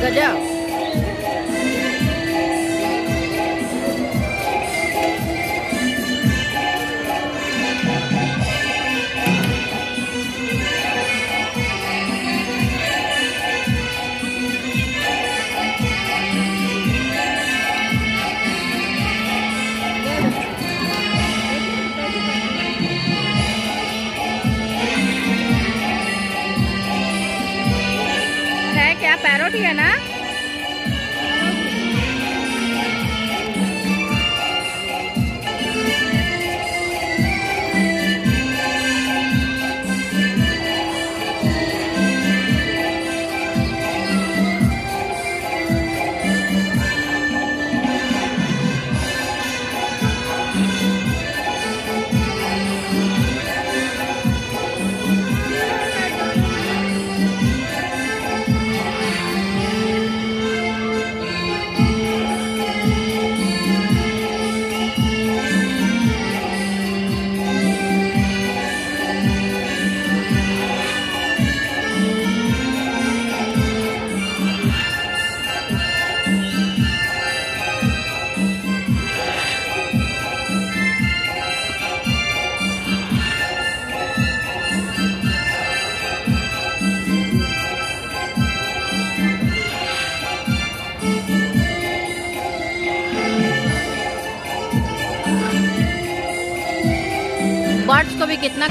Good job. भी कितना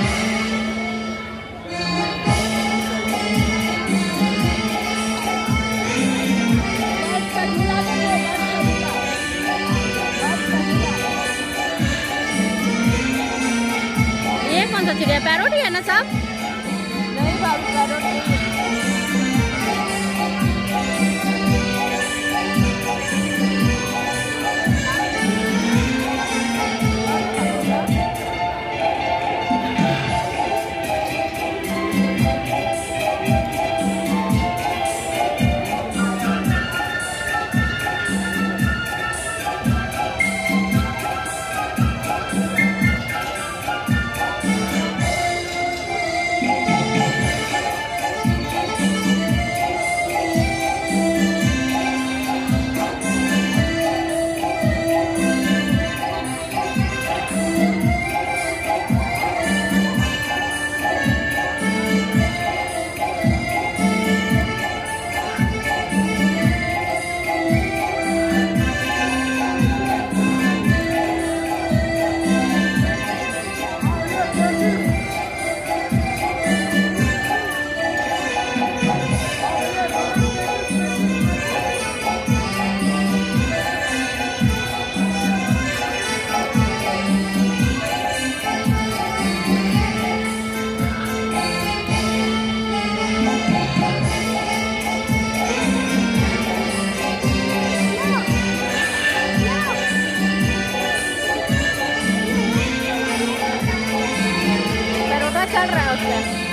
Casa